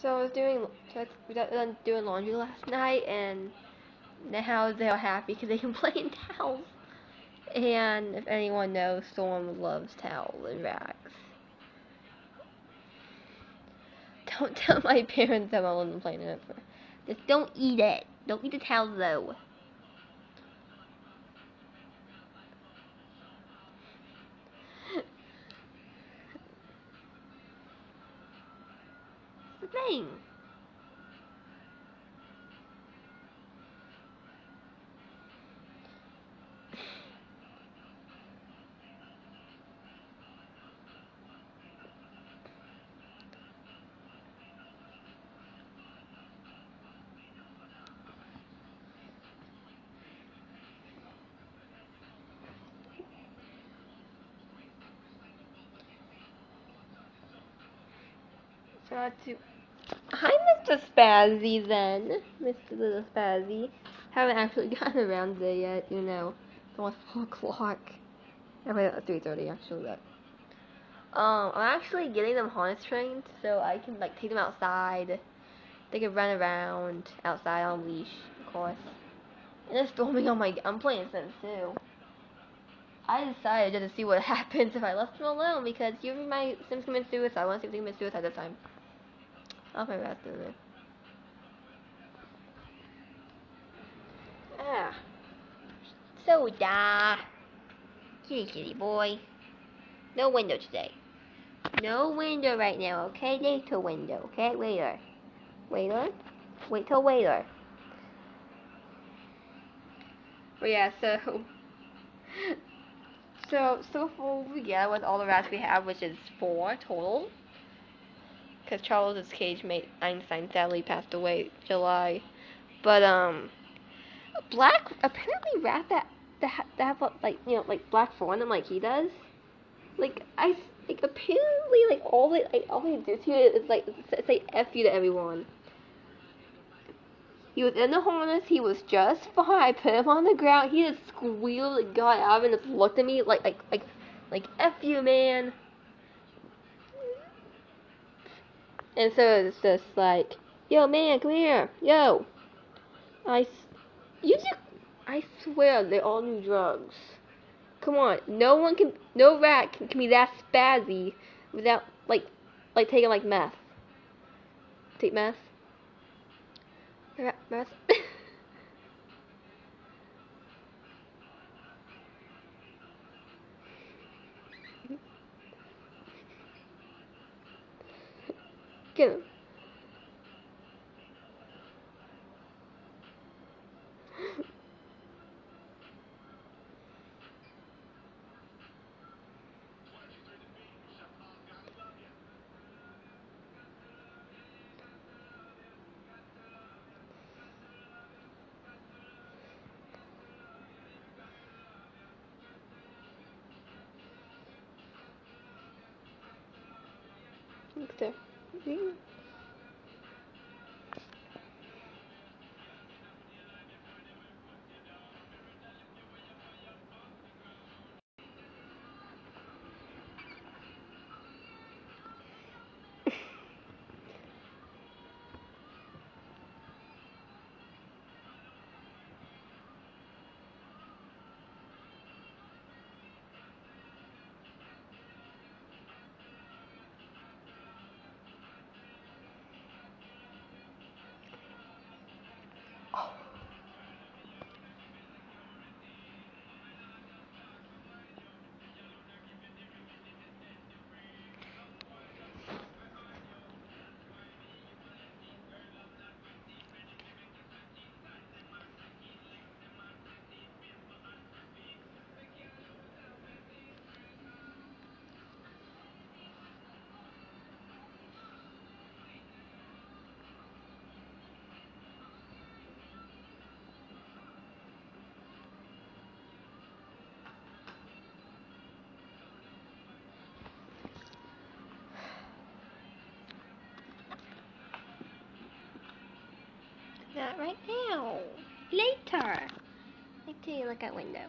So I was doing, done doing laundry last night, and now they're happy because they can play in towels. And if anyone knows, Storm loves towels and rags. Don't tell my parents that I wasn't playing it. Just don't eat it. Don't eat the towels though. The thing. So to Hi, Mr. Spazzy, then. Mr. Little Spazzy. Haven't actually gotten around there yet, you know. It's almost 4 o'clock. About 3.30, actually, but... Um, I'm actually getting them harness trained, so I can, like, take them outside. They can run around outside on leash, of course. And they're storming on my... I'm playing Sims, too. I decided just to see what happens if I left them alone, because usually my Sims commit suicide. I want to see if they commit suicide this time. I'll pay back to it. Ah. Soda. Kitty kitty boy. No window today. No window right now, okay? Later window, okay? Later. Later? Wait till later. But yeah, so... So, so far we get with all the rats we have, which is four total because Charles's cage mate Einstein sadly passed away July. But um, black apparently rat that that that have like you know like black for them like he does. Like I like apparently like all they like, all they do to you is like say f you to everyone. He was in the harness. He was just fine. I put him on the ground. He just squealed and got out and just looked at me like like like like f you, man. And so it's just like, yo, man, come here, yo. I, you just, I swear they all knew drugs. Come on, no one can, no rat can, can be that spazzy without, like, like taking like meth. Take meth. Meth. skill. Look there. 诶 Not right now. Later. I take a look at window.